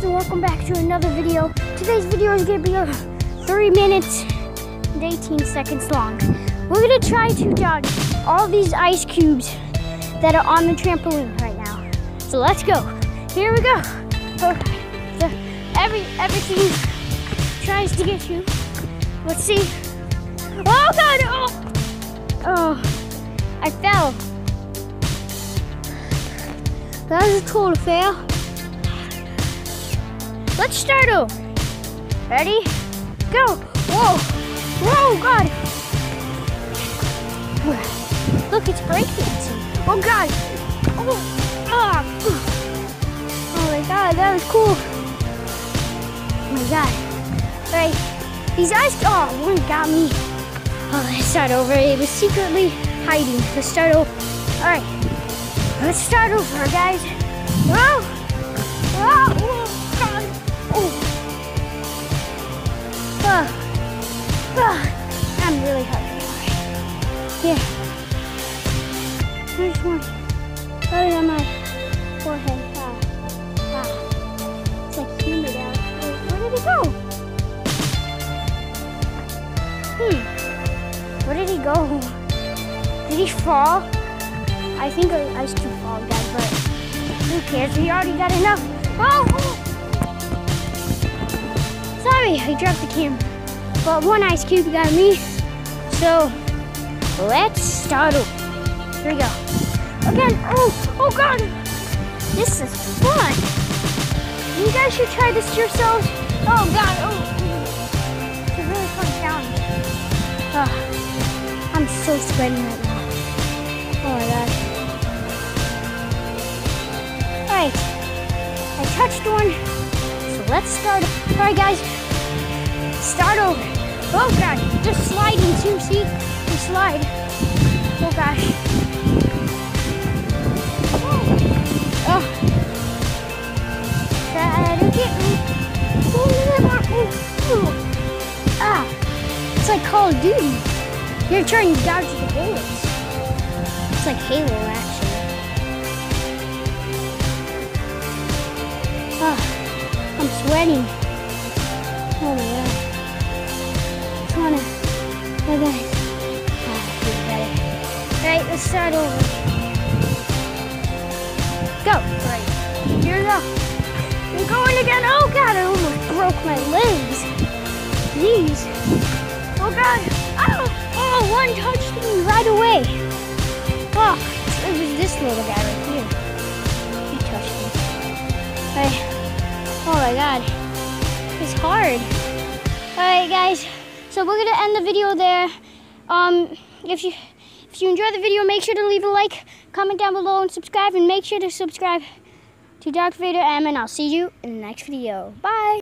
guys and welcome back to another video. Today's video is gonna be a 3 minutes and 18 seconds long. We're gonna try to dodge all these ice cubes that are on the trampoline right now. So let's go. Here we go. Every everything tries to get you. Let's see. Oh god! Oh, oh I fell. That was a total fail. Let's start over. Ready? Go. Whoa. Whoa, God. Look, it's breakdancing. Oh, God. Oh, ah. oh my God, that was cool. Oh my God. All right. These eyes, oh, one got me. Oh, let's start over. It was secretly hiding. Let's start over. All right. Let's start over, guys. Whoa. Whoa. Yeah. There's one. Right on my forehead. Ah. Ah. It's like humid out. Wait, where did it go? Hmm. Where did he go? Did he fall? I think I ice cube fall, guys, but who cares? We already got enough. Oh. Sorry, I dropped the camera. But one ice cube got me. So let's start over. Here we go. Again. Oh, oh God. This is fun. You guys should try this yourselves. Oh God. Oh. It's a really fun challenge. Oh, I'm so sweating right now. Oh my God. Alright. I touched one. So let's start. Alright guys. Start over. Oh god. Just sliding too, see? Slide. Oh gosh. Oh. Try to get me. Ah. It's like Call of Duty. You're trying to dodge the bullets. It's like Halo actually. Oh, I'm sweating. Oh my god. Just wanna. Start over. Go. Alright. Here we go. I'm going again. Oh god, I almost broke my legs. Jeez. Oh god. Oh, oh, one touched me right away. Oh, it was this little guy right here. He touched me. Hey. Oh my god. It's hard. Alright guys. So we're gonna end the video there. Um if you if you enjoyed the video, make sure to leave a like, comment down below, and subscribe, and make sure to subscribe to Dark Vader M, and I'll see you in the next video. Bye!